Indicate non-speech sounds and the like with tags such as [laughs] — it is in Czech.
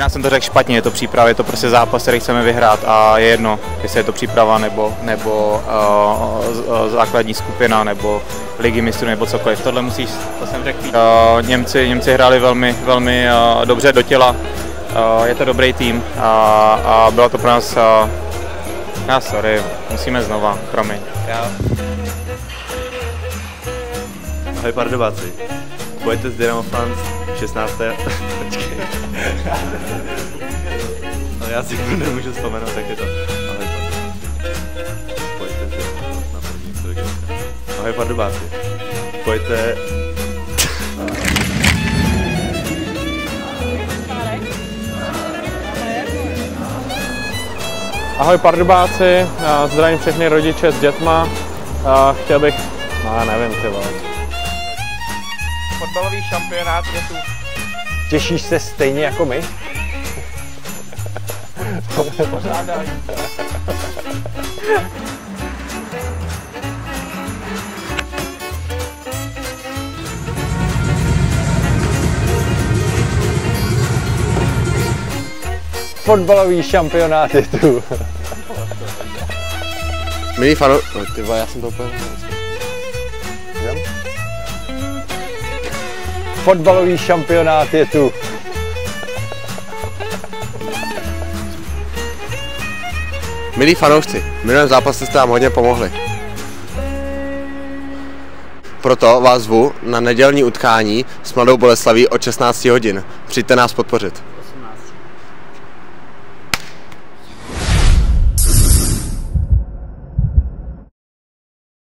Možná jsem to řekl špatně, je to příprava, je to prostě zápas, který chceme vyhrát a je jedno, jestli je to příprava nebo, nebo uh, základní skupina nebo ligy mistrů nebo cokoliv. Tohle musíš, to jsem řekl. Uh, Němci, Němci hráli velmi, velmi uh, dobře do těla, uh, je to dobrý tým a, a bylo to pro nás, uh, já sorry, musíme znova, promiň. Já... Ahoj Pardubáci, pojďte z Dynamo Fans 16. [laughs] [laughs] no já si nemůžu vzpomenout, tak je to. Ahoj Pojďte Fans na první Ahoj Pardubáci, pojďte Ahoj Pardubáci, zdravím všechny rodiče s dětma. Chtěl bych, no já nevím, ty vole. Fotbalový šampionát je tu. Těšíš se stejně jako my? Fotbalový šampionát je tu. Milí fano... Ty vole, já jsem to úplně... Fotbalový šampionát je tu. Milí fanoušci, minulém zápase jste nám hodně pomohli. Proto vás zvu na nedělní utkání s Mladou Boleslaví od 16 hodin. Přijďte nás podpořit.